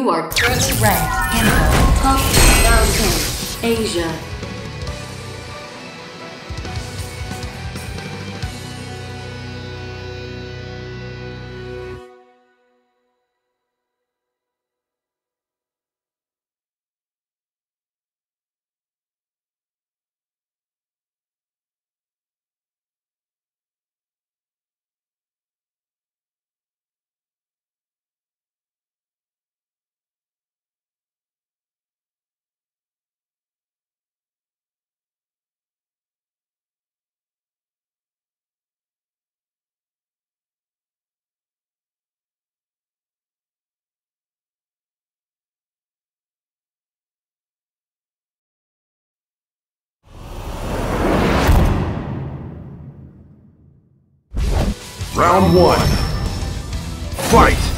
You are currently ranked in the top 10,000 Asia. Round one. Fight!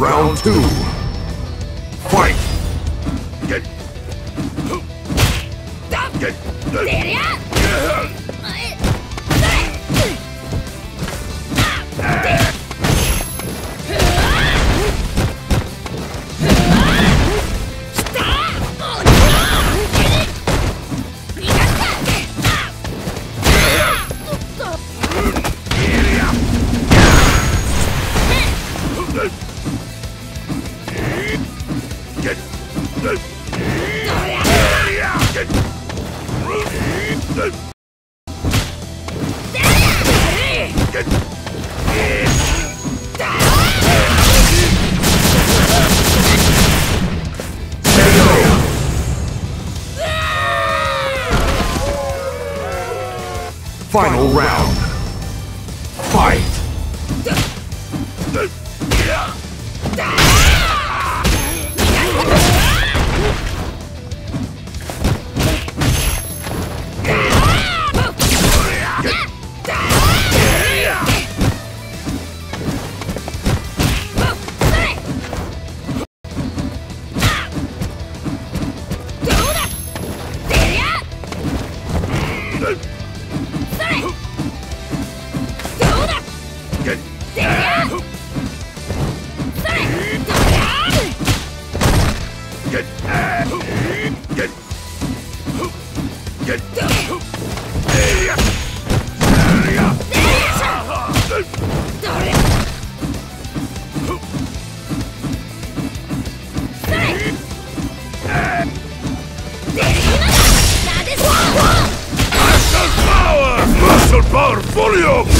Round two. Fight! Get. Get. Get. Final round. Fight! Power